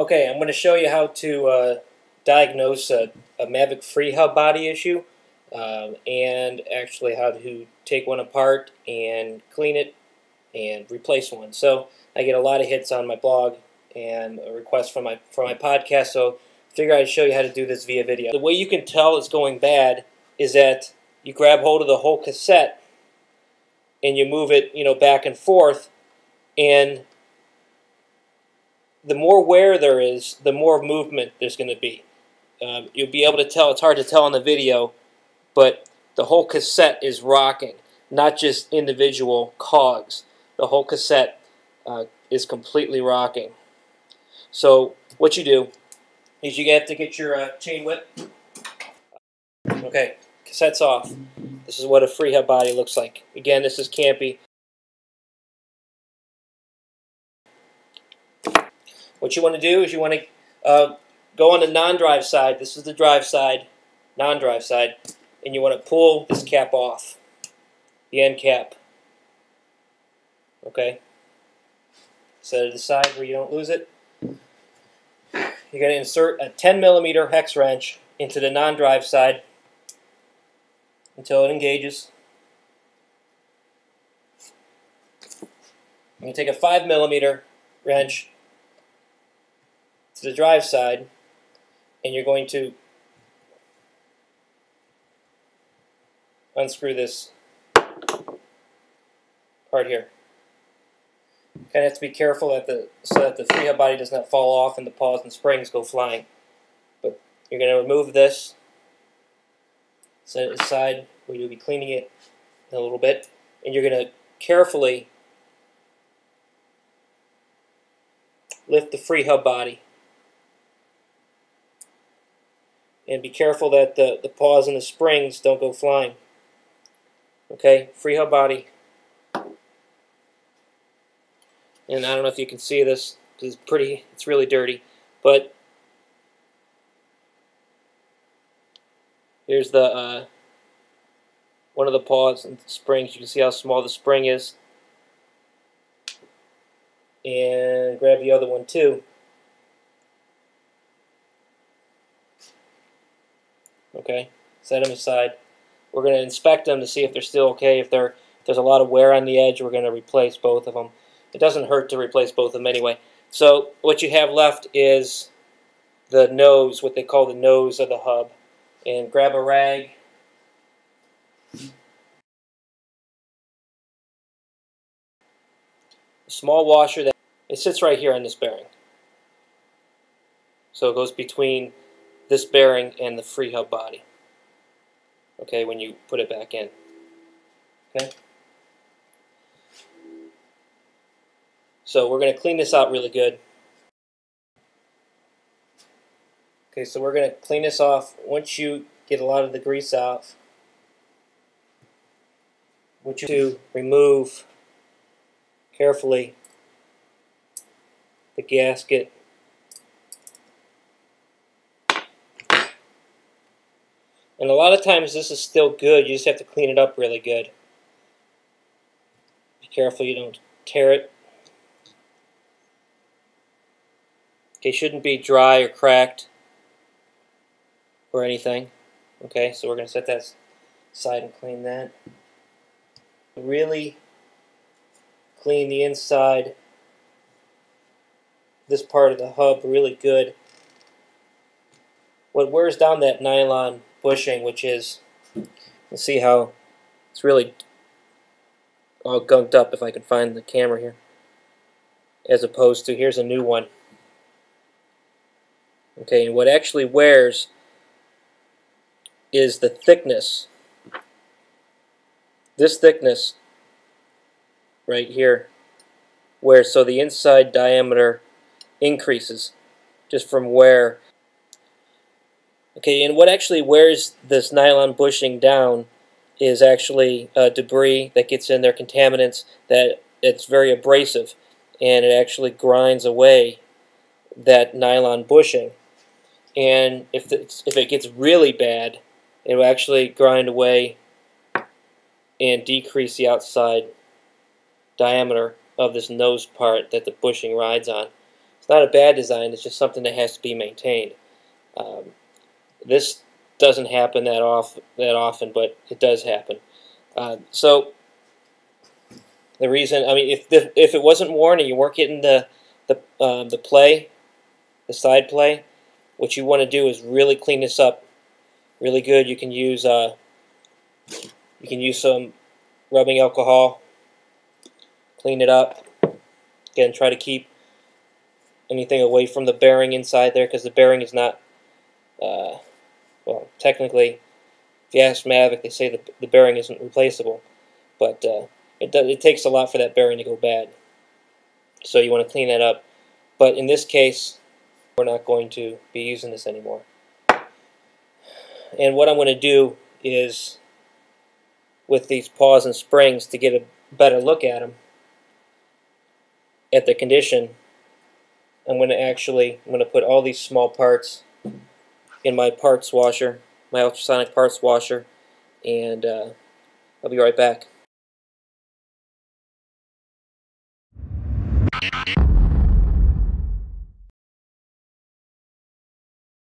Okay, I'm going to show you how to uh, diagnose a, a Mavic Free Hub body issue um, and actually how to take one apart and clean it and replace one. So I get a lot of hits on my blog and a request from my from my podcast, so figure I'd show you how to do this via video. The way you can tell it's going bad is that you grab hold of the whole cassette and you move it, you know, back and forth and the more wear there is, the more movement there's going to be. Um, you'll be able to tell, it's hard to tell in the video, but the whole cassette is rocking, not just individual cogs. The whole cassette uh, is completely rocking. So what you do is you have to get your uh, chain whip. Okay, cassette's off. This is what a free hub body looks like. Again, this is Campy. What you want to do is you want to uh, go on the non-drive side. This is the drive side, non-drive side, and you want to pull this cap off, the end cap. Okay. Set it aside where you don't lose it. You're going to insert a 10 millimeter hex wrench into the non-drive side until it engages. You take a 5 millimeter wrench to the drive side and you're going to unscrew this part here. Kind of have to be careful that the so that the free hub body does not fall off and the pawls and springs go flying. But you're going to remove this, set it aside where you'll be cleaning it in a little bit, and you're going to carefully lift the free hub body and be careful that the, the pawls and the springs don't go flying. Okay, free hub body. And I don't know if you can see this, it's pretty, it's really dirty, but here's the, uh, one of the pawls and springs. You can see how small the spring is. And grab the other one too. Okay, set them aside. We're going to inspect them to see if they're still okay. If, they're, if there's a lot of wear on the edge, we're going to replace both of them. It doesn't hurt to replace both of them anyway. So what you have left is the nose, what they call the nose of the hub. And grab a rag. A small washer that it sits right here on this bearing. So it goes between this bearing and the free hub body. Okay, when you put it back in. Okay. So we're going to clean this out really good. Okay, so we're going to clean this off. Once you get a lot of the grease out, want you to remove carefully the gasket And a lot of times this is still good, you just have to clean it up really good. Be careful you don't tear it. Okay, shouldn't be dry or cracked or anything. Okay, so we're going to set that aside and clean that. Really clean the inside, this part of the hub really good. What wears down that nylon bushing, which is, you see how it's really all gunked up if I can find the camera here, as opposed to here's a new one. Okay, and what actually wears is the thickness. This thickness right here, where so the inside diameter increases just from wear Okay, and what actually wears this nylon bushing down is actually uh, debris that gets in there, contaminants that it's very abrasive, and it actually grinds away that nylon bushing. And if if it gets really bad, it will actually grind away and decrease the outside diameter of this nose part that the bushing rides on. It's not a bad design. It's just something that has to be maintained. Um, this doesn't happen that off that often, but it does happen. Uh, so the reason, I mean, if the, if it wasn't worn and you weren't getting the the um, the play, the side play, what you want to do is really clean this up, really good. You can use uh, you can use some rubbing alcohol, clean it up. Again, try to keep anything away from the bearing inside there because the bearing is not, uh, well, technically, if you ask Mavic, they say the, the bearing isn't replaceable, but uh, it, does, it takes a lot for that bearing to go bad. So you want to clean that up. But in this case, we're not going to be using this anymore. And what I'm going to do is, with these pawls and springs, to get a better look at them, at the condition, I'm going to actually, I'm going to put all these small parts in my parts washer, my ultrasonic parts washer, and uh, I'll be right back.